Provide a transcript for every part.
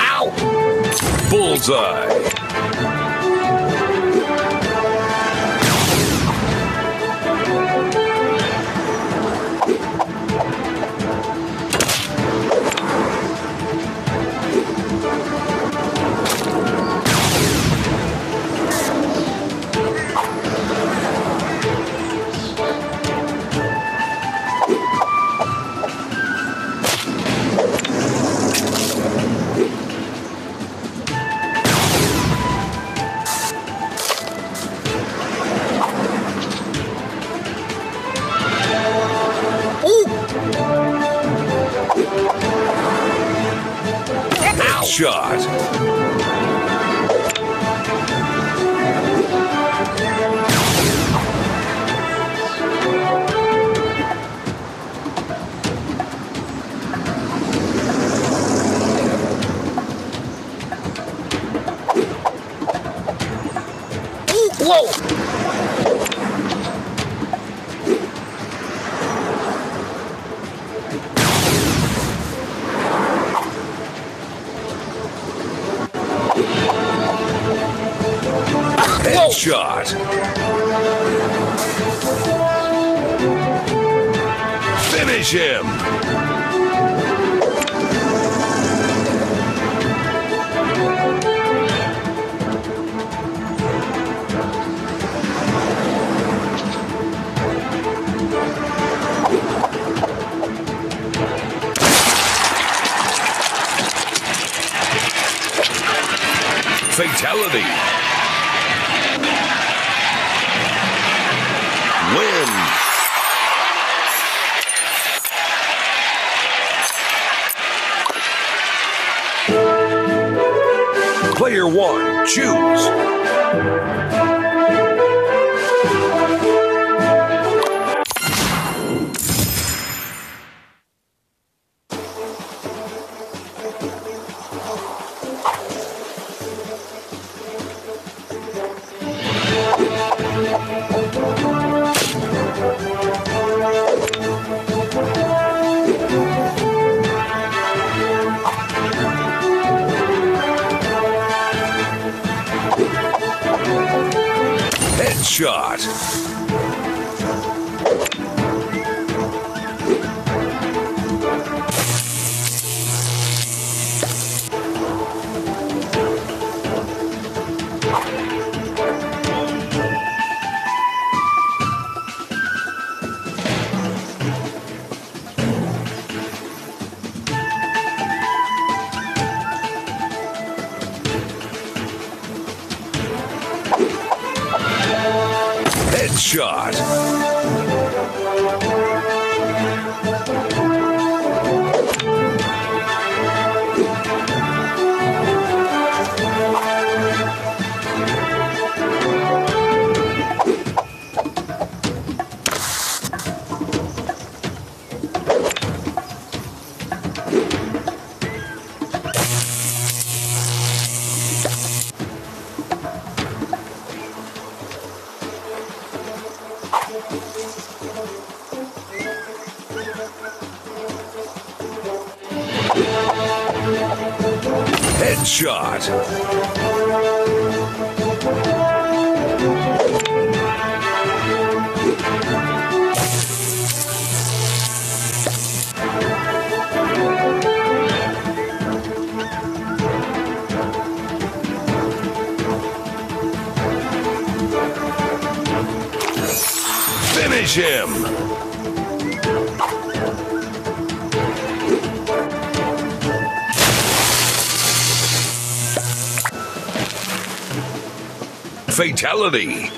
Ow! Bullseye. Shot. Headshot. Finish him. Player one, choose. Headshot. Headshot. Finish him. Fatality.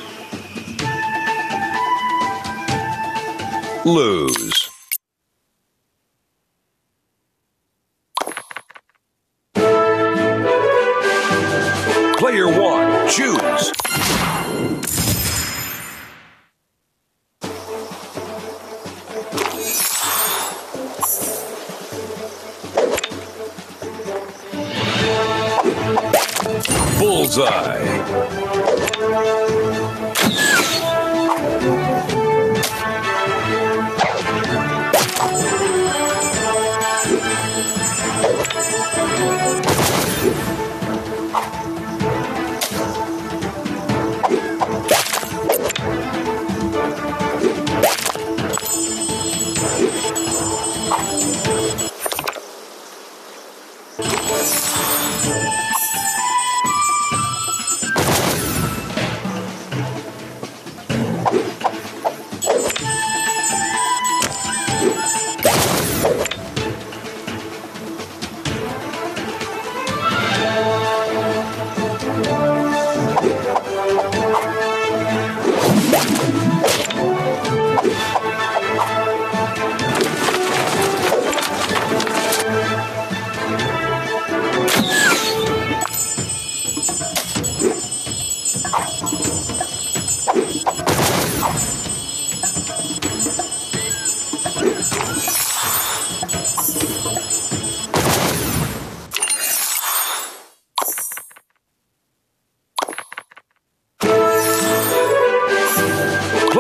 Lose. Player one, choose. Bullseye. Thank you.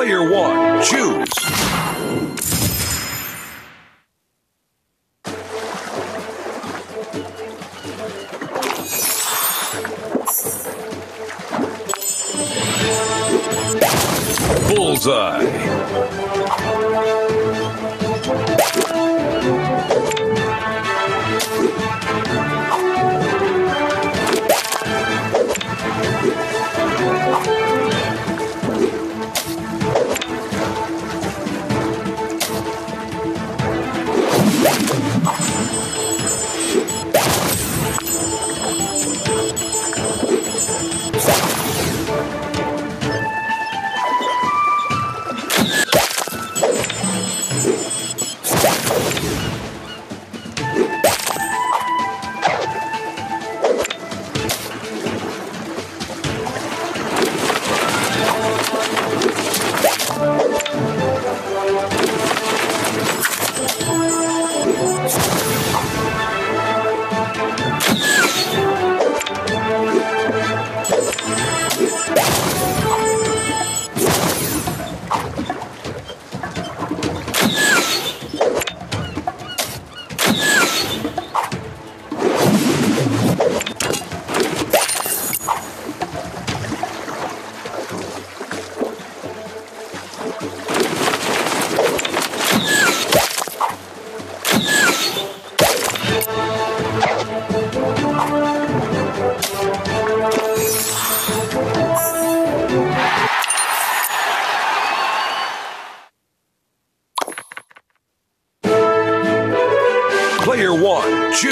Player one, choose. Bullseye. 脑子。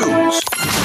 Choose.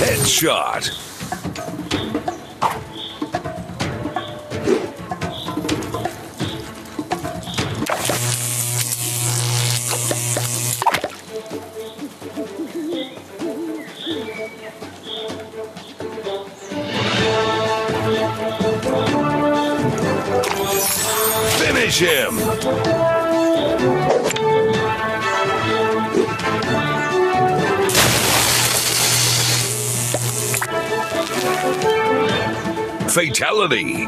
Headshot. Finish him. Fatality.